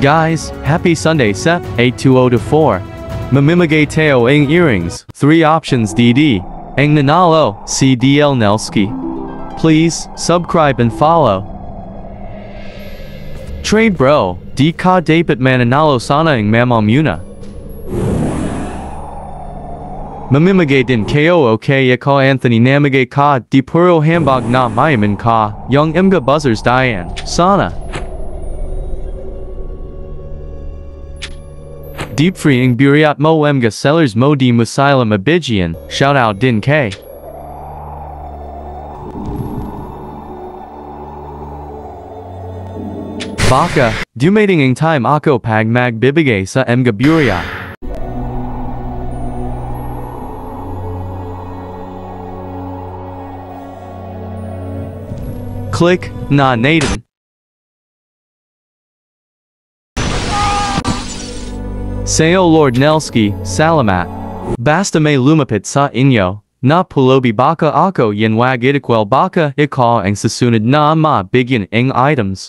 Guys, happy Sunday set 820 to 4. Mamimagay Teo Ing Earrings. 3 options DD. Ang Nanalo, CDL Nelsky. Please, subscribe and follow. Trade bro, di ka dapat mananalo sana ang mamam muna. Mamimagay din ko okay ako Anthony namagay ka di puro hambog na mayaman ka, young imga buzzers Diane, sana. Deep freeing buriat mo emga sellers di musilum abigian, shout out din k. Baka, dumating ang time ako pag magbibigay sa emga buriat. Click, na Nathan. Sayo Lord Nelsky, Salamat. Basta may lumapit sa inyo, na pulobi baka ako yenwag itikwel baka ikaw ang susunod na ma bigyan ang items.